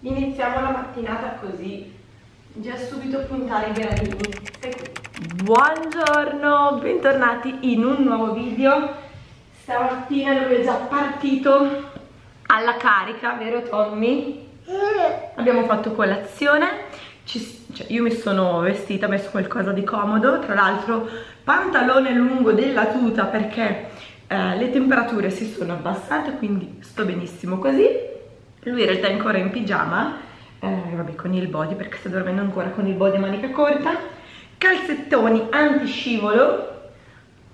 iniziamo la mattinata così, già subito puntare i gradini. Buongiorno, bentornati in un nuovo video. Stamattina lui è già partito alla carica, vero Tommy? Abbiamo fatto colazione, Ci, cioè io mi sono vestita, ho messo qualcosa di comodo, tra l'altro pantalone lungo della tuta perché eh, le temperature si sono abbassate, quindi sto benissimo così lui in realtà è ancora in pigiama eh, vabbè con il body perché sta dormendo ancora con il body manica corta calzettoni anti scivolo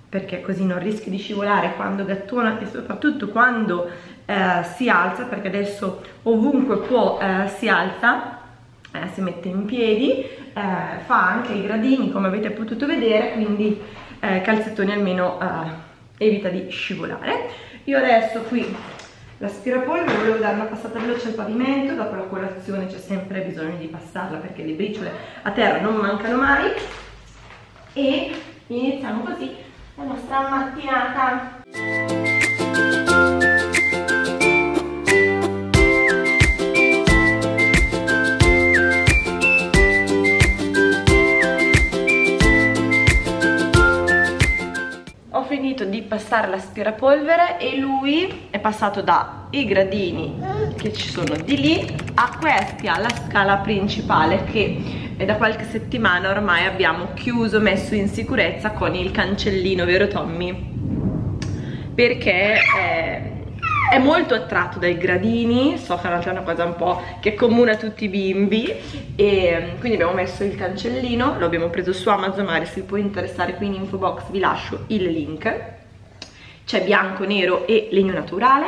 perché così non rischi di scivolare quando gattona e soprattutto quando eh, si alza perché adesso ovunque può eh, si alza eh, si mette in piedi eh, fa anche i gradini come avete potuto vedere quindi eh, calzettoni almeno eh, evita di scivolare. Io adesso qui L'aspirapolvere volevo dare una passata veloce al pavimento, dopo la colazione c'è sempre bisogno di passarla perché le briciole a terra non mancano mai. E iniziamo così la nostra mattinata. Passare l'aspirapolvere e lui è passato dai gradini che ci sono di lì a questi alla scala principale che da qualche settimana ormai abbiamo chiuso, messo in sicurezza con il cancellino, vero Tommy? Perché eh, è molto attratto dai gradini, so che è una cosa un po' che comune a tutti i bimbi e mm, quindi abbiamo messo il cancellino, lo abbiamo preso su Amazon, magari se vi può interessare qui in info box vi lascio il link c'è bianco, nero e legno naturale.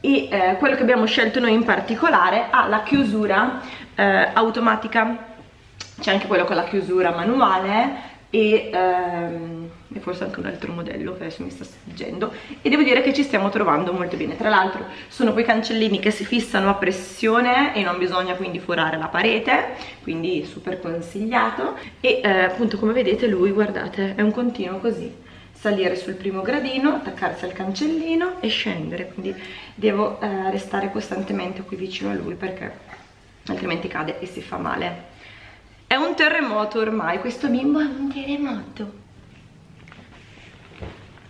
E eh, quello che abbiamo scelto noi in particolare ha la chiusura eh, automatica. C'è anche quello con la chiusura manuale e, ehm, e, forse anche un altro modello che adesso mi sta sfuggendo. E devo dire che ci stiamo trovando molto bene. Tra l'altro sono quei cancellini che si fissano a pressione e non bisogna quindi forare la parete quindi super consigliato. E eh, appunto come vedete lui guardate è un continuo così salire sul primo gradino, attaccarsi al cancellino e scendere, quindi devo eh, restare costantemente qui vicino a lui perché altrimenti cade e si fa male. È un terremoto ormai, questo bimbo è un terremoto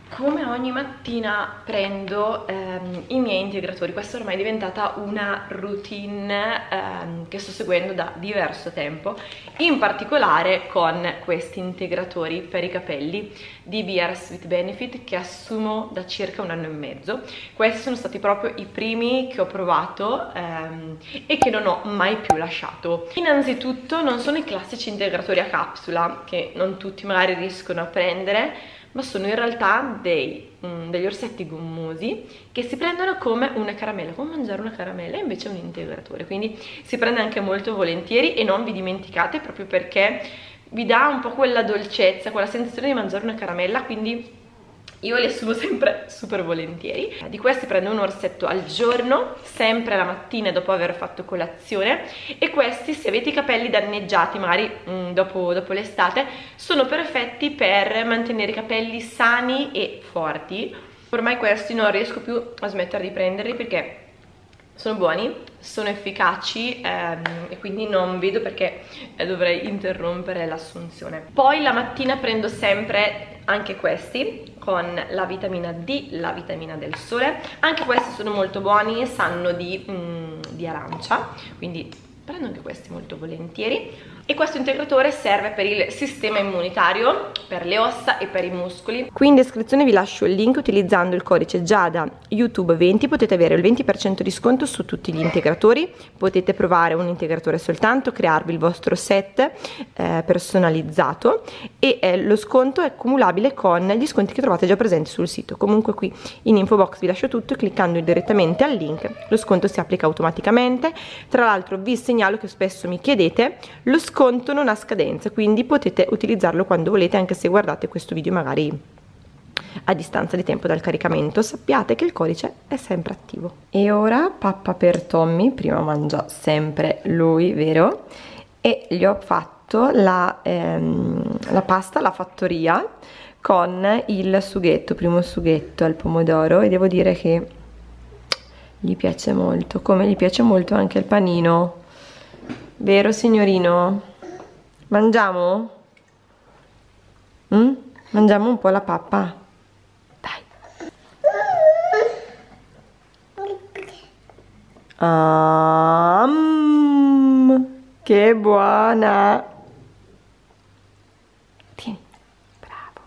come ogni mattina prendo ehm, i miei integratori, questa ormai è diventata una routine ehm, che sto seguendo da diverso tempo, in particolare con questi integratori per i capelli di VR Sweet Benefit che assumo da circa un anno e mezzo. Questi sono stati proprio i primi che ho provato ehm, e che non ho mai più lasciato. Innanzitutto non sono i classici integratori a capsula che non tutti magari riescono a prendere, ma sono in realtà dei, mm, degli orsetti gommosi che si prendono come una caramella, come mangiare una caramella, invece è un integratore, quindi si prende anche molto volentieri e non vi dimenticate proprio perché vi dà un po' quella dolcezza, quella sensazione di mangiare una caramella, quindi io li assumo sempre super volentieri. Di questi prendo un orsetto al giorno sempre la mattina dopo aver fatto colazione. E questi se avete i capelli danneggiati magari mm, dopo, dopo l'estate sono perfetti per mantenere i capelli sani e forti. Ormai questi non riesco più a smettere di prenderli perché sono buoni, sono efficaci ehm, e quindi non vedo perché eh, dovrei interrompere l'assunzione. Poi la mattina prendo sempre anche questi con la vitamina D, la vitamina del sole. Anche questi sono molto buoni, sanno di, mm, di arancia, quindi prendo anche questi molto volentieri e questo integratore serve per il sistema immunitario, per le ossa e per i muscoli. Qui in descrizione vi lascio il link utilizzando il codice GIADA YouTube20 potete avere il 20% di sconto su tutti gli integratori, potete provare un integratore soltanto, crearvi il vostro set eh, personalizzato e eh, lo sconto è cumulabile con gli sconti che trovate già presenti sul sito. Comunque qui in info box vi lascio tutto cliccando direttamente al link lo sconto si applica automaticamente. Tra l'altro vi segnalo che spesso mi chiedete lo sconto sconto non ha scadenza, quindi potete utilizzarlo quando volete, anche se guardate questo video magari a distanza di tempo dal caricamento, sappiate che il codice è sempre attivo. E ora pappa per Tommy, prima mangia sempre lui, vero? E gli ho fatto la, ehm, la pasta alla fattoria con il sughetto, primo sughetto al pomodoro e devo dire che gli piace molto, come gli piace molto anche il panino. Vero signorino? Mangiamo? Mm? Mangiamo un po' la pappa? Dai. Um, che buona! Tieni, bravo.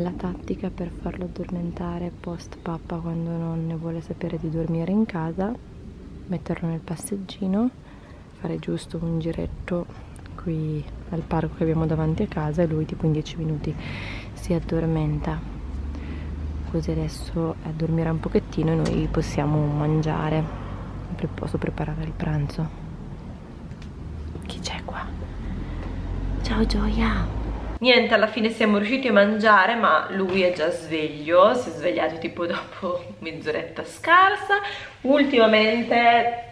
la tattica per farlo addormentare post pappa quando non ne vuole sapere di dormire in casa metterlo nel passeggino fare giusto un giretto qui al parco che abbiamo davanti a casa e lui tipo in 10 minuti si addormenta. Così adesso dormirà un pochettino e noi possiamo mangiare. Posso preparare il pranzo. Chi c'è qua? ciao Gioia Niente, alla fine siamo riusciti a mangiare, ma lui è già sveglio, si è svegliato tipo dopo mezz'oretta scarsa. Ultimamente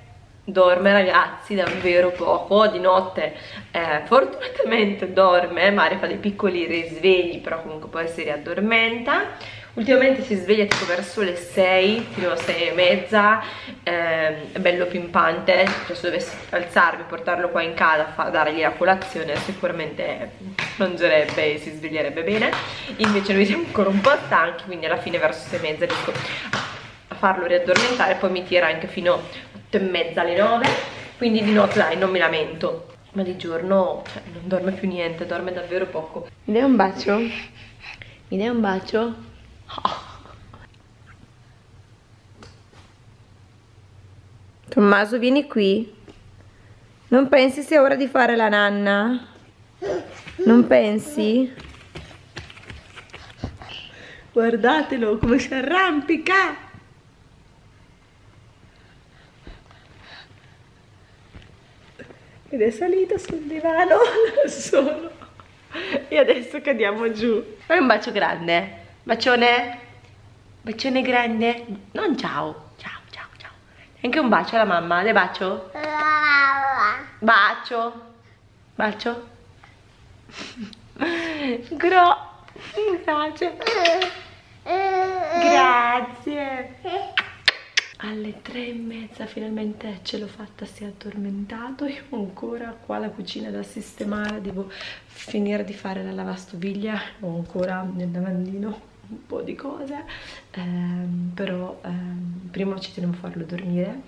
dorme ragazzi davvero poco. Di notte eh, fortunatamente dorme Mari fa dei piccoli risvegli però comunque poi si riaddormenta ultimamente si sveglia tipo verso le 6 fino a 6 e mezza. Eh, è bello pimpante cioè se dovessi alzarmi portarlo qua in casa a dargli la colazione sicuramente mangerebbe e si sveglierebbe bene invece noi siamo ancora un po' stanchi quindi alla fine verso 6 e mezza riesco a farlo riaddormentare poi mi tira anche fino a 8 e mezza alle 9 quindi di notte dai non mi lamento ma di giorno cioè, non dorme più niente dorme davvero poco mi dai un bacio? mi dai un bacio? Tommaso, vieni qui. Non pensi sia ora di fare la nanna? Non pensi? Guardatelo come si arrampica! Ed è salito sul divano da solo. E adesso cadiamo giù. Fai un bacio grande. Bacione? Bacione grande? Non ciao. Ciao, ciao, ciao. Anche un bacio alla mamma. Le bacio? Bacio. Bacio. Gro. Grazie. Grazie. Alle tre e mezza finalmente ce l'ho fatta, si è addormentato. Io ho ancora qua la cucina da sistemare, devo finire di fare la lavastoviglie, ho ancora nel lavandino un po' di cose ehm, però ehm, prima ci tenevo a farlo dormire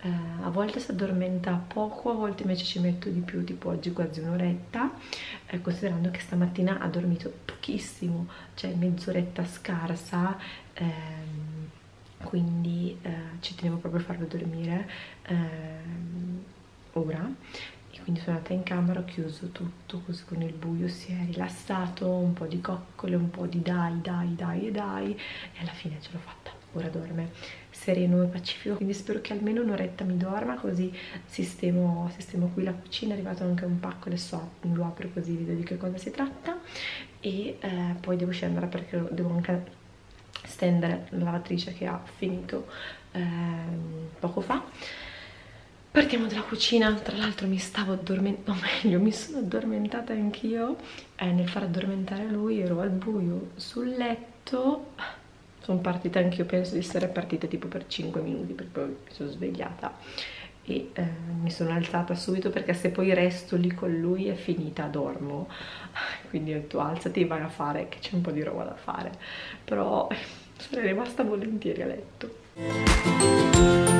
eh, a volte si addormenta poco a volte invece ci metto di più tipo oggi quasi un'oretta eh, considerando che stamattina ha dormito pochissimo cioè mezz'oretta scarsa ehm, quindi eh, ci tenevo proprio a farlo dormire ehm, ora. Quindi sono andata in camera, ho chiuso tutto così con il buio si è rilassato, un po' di coccole, un po' di dai, dai, dai e dai e alla fine ce l'ho fatta, ora dorme. Sereno e pacifico, quindi spero che almeno un'oretta mi dorma così sistemo, sistemo qui la cucina, è arrivato anche un pacco, adesso lo apro così vedo di che cosa si tratta. E eh, poi devo scendere perché devo anche stendere la lavatrice che ha finito eh, poco fa. Partiamo dalla cucina, tra l'altro mi stavo addormentando, o meglio mi sono addormentata anch'io. Eh, nel far addormentare lui, ero al buio sul letto, sono partita anch'io, penso di essere partita tipo per 5 minuti perché poi mi sono svegliata e eh, mi sono alzata subito perché se poi resto lì con lui è finita, dormo, quindi ho detto alzati e vai a fare che c'è un po' di roba da fare, però sono rimasta volentieri a letto.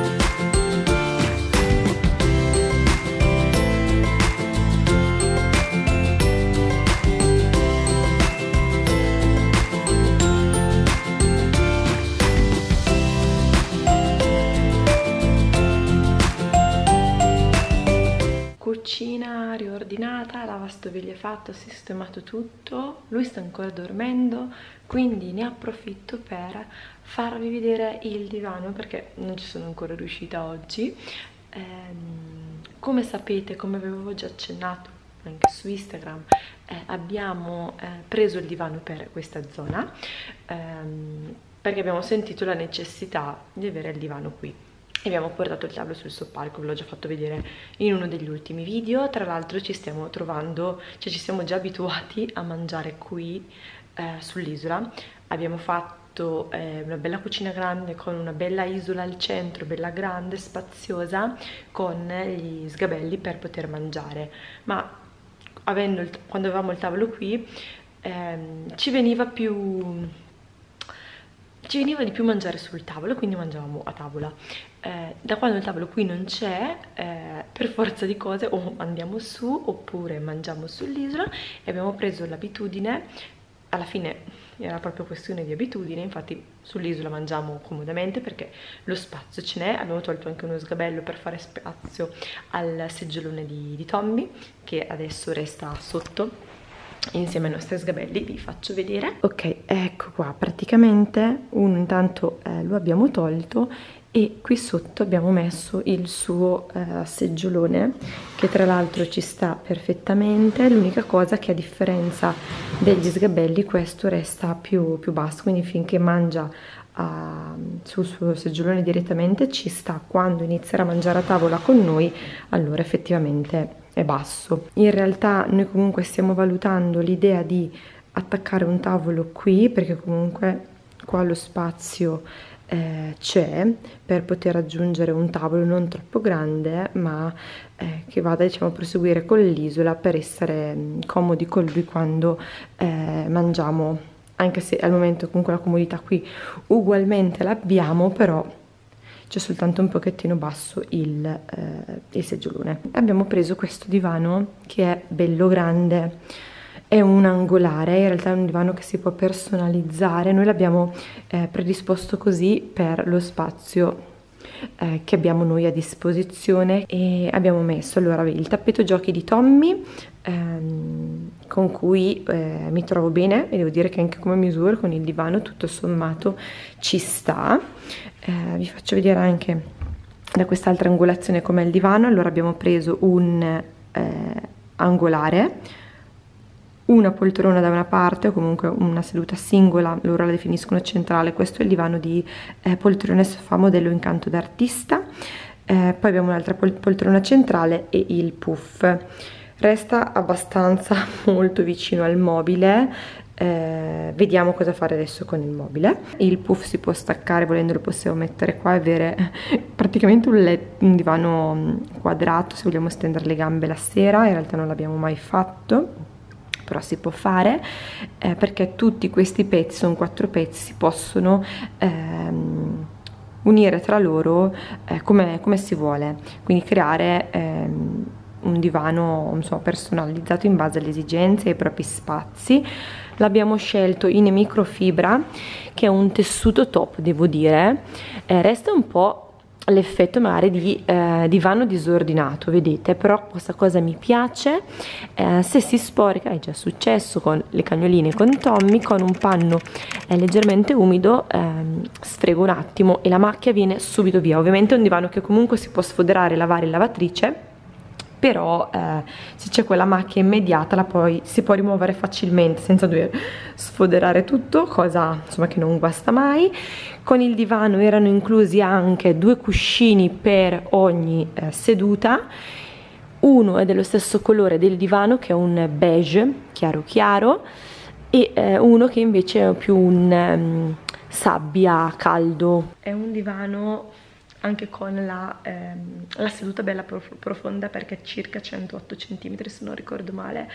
Riordinata, lavastoviglie fatta, ho sistemato tutto, lui sta ancora dormendo, quindi ne approfitto per farvi vedere il divano perché non ci sono ancora riuscita oggi. Ehm, come sapete, come avevo già accennato anche su Instagram, eh, abbiamo eh, preso il divano per questa zona ehm, perché abbiamo sentito la necessità di avere il divano qui abbiamo portato il tavolo sul soppalco, ve l'ho già fatto vedere in uno degli ultimi video, tra l'altro ci stiamo trovando, cioè ci siamo già abituati a mangiare qui eh, sull'isola, abbiamo fatto eh, una bella cucina grande con una bella isola al centro, bella grande, spaziosa, con gli sgabelli per poter mangiare. Ma avendo il, quando avevamo il tavolo qui ehm, ci veniva più ci veniva di più mangiare sul tavolo quindi mangiavamo a tavola. Eh, da quando il tavolo qui non c'è eh, per forza di cose o andiamo su oppure mangiamo sull'isola e abbiamo preso l'abitudine alla fine era proprio questione di abitudine infatti sull'isola mangiamo comodamente perché lo spazio ce n'è abbiamo tolto anche uno sgabello per fare spazio al seggiolone di, di Tommy che adesso resta sotto insieme ai nostri sgabelli vi faccio vedere. Ok ecco qua praticamente uno intanto eh, lo abbiamo tolto e qui sotto abbiamo messo il suo eh, seggiolone che tra l'altro ci sta perfettamente. L'unica cosa che a differenza degli sgabelli questo resta più, più basso quindi finché mangia uh, sul suo seggiolone direttamente ci sta. Quando inizierà a mangiare a tavola con noi allora effettivamente è basso. In realtà noi comunque stiamo valutando l'idea di attaccare un tavolo qui perché comunque qua lo spazio eh, c'è per poter raggiungere un tavolo non troppo grande ma eh, che vada diciamo a proseguire con l'isola per essere mm, comodi con lui quando eh, mangiamo. Anche se al momento comunque la comodità qui ugualmente l'abbiamo però c'è soltanto un pochettino basso il, eh, il seggiolone. Abbiamo preso questo divano che è bello grande. È un angolare, in realtà è un divano che si può personalizzare, noi l'abbiamo eh, predisposto così per lo spazio eh, che abbiamo noi a disposizione. E abbiamo messo allora il tappeto giochi di Tommy ehm, con cui eh, mi trovo bene e devo dire che anche come misura con il divano tutto sommato ci sta. Eh, vi faccio vedere anche da quest'altra angolazione com'è il divano. Allora abbiamo preso un eh, angolare una poltrona da una parte o comunque una seduta singola, loro la definiscono centrale, questo è il divano di eh, poltrone sofà modello incanto d'artista, eh, poi abbiamo un'altra pol poltrona centrale e il puff. Resta abbastanza molto vicino al mobile, eh, vediamo cosa fare adesso con il mobile. Il puff si può staccare, volendo lo possiamo mettere qua e avere praticamente un, un divano mm, quadrato se vogliamo stendere le gambe la sera, in realtà non l'abbiamo mai fatto però si può fare eh, perché tutti questi pezzi, sono quattro pezzi, si possono ehm, unire tra loro eh, come, come, si vuole, quindi creare ehm, un divano insomma, personalizzato in base alle esigenze e ai propri spazi. L'abbiamo scelto in microfibra che è un tessuto top devo dire, eh, resta un po' l'effetto magari di eh, divano disordinato vedete? Però questa cosa mi piace. Eh, se si sporca è già successo con le cagnoline con Tommy con un panno eh, leggermente umido ehm, sfrego un attimo e la macchia viene subito via. Ovviamente è un divano che comunque si può sfoderare lavare in lavatrice però eh, se c'è quella macchia immediata la poi si può rimuovere facilmente senza dover sfoderare tutto cosa insomma che non guasta mai. Con il divano erano inclusi anche due cuscini per ogni eh, seduta. Uno è dello stesso colore del divano che è un beige chiaro chiaro e eh, uno che invece è più un um, sabbia caldo. È un divano anche con la, ehm, la seduta bella prof profonda perché è circa 108 cm se non ricordo male.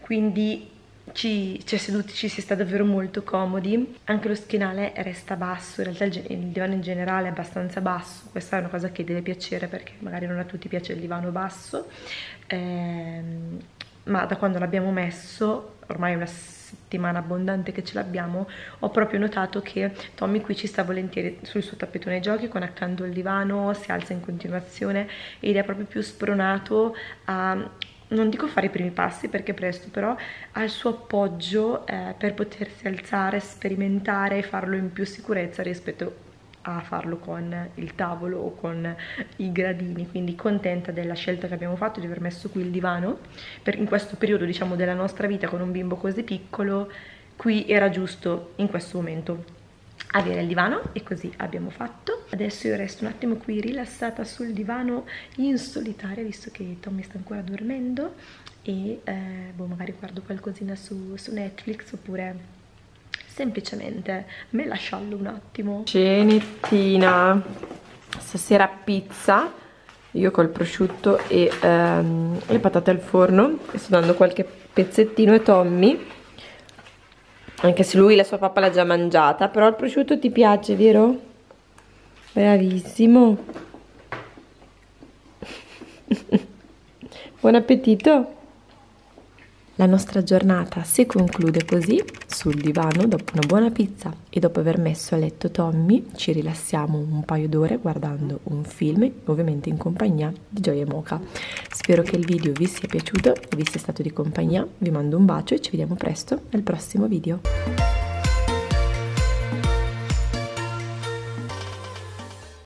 Quindi ci, cioè seduti ci si sta davvero molto comodi. Anche lo schienale resta basso in realtà il, il, divano in generale è abbastanza basso. Questa è una cosa che deve piacere perché magari non a tutti piace il divano basso. Ehm, ma da quando l'abbiamo messo ormai è una settimana abbondante che ce l'abbiamo ho proprio notato che Tommy qui ci sta volentieri sul suo tappetone giochi con accanto il divano si alza in continuazione ed è proprio più spronato a non dico fare i primi passi perché presto, però ha il suo appoggio eh, per potersi alzare, sperimentare e farlo in più sicurezza rispetto a farlo con il tavolo o con i gradini. Quindi contenta della scelta che abbiamo fatto di aver messo qui il divano. Per in questo periodo diciamo della nostra vita con un bimbo così piccolo qui era giusto in questo momento avere il divano e così abbiamo fatto. Adesso io resto un attimo qui rilassata sul divano in solitaria visto che Tommy sta ancora dormendo e eh, boh, magari guardo qualcosina su, su Netflix oppure semplicemente me la sciallo un attimo. Cenettina, stasera pizza, io col prosciutto e ehm, le patate al forno, e sto dando qualche pezzettino e Tommy, anche se lui la sua papà l'ha già mangiata, però il prosciutto ti piace, vero? Bravissimo. Buon appetito! La nostra giornata si conclude così, sul divano, dopo una buona pizza e dopo aver messo a letto Tommy, ci rilassiamo un paio d'ore guardando un film, ovviamente in compagnia di Gioia Moca. Spero che il video vi sia piaciuto vi sia stato di compagnia, vi mando un bacio e ci vediamo presto nel prossimo video.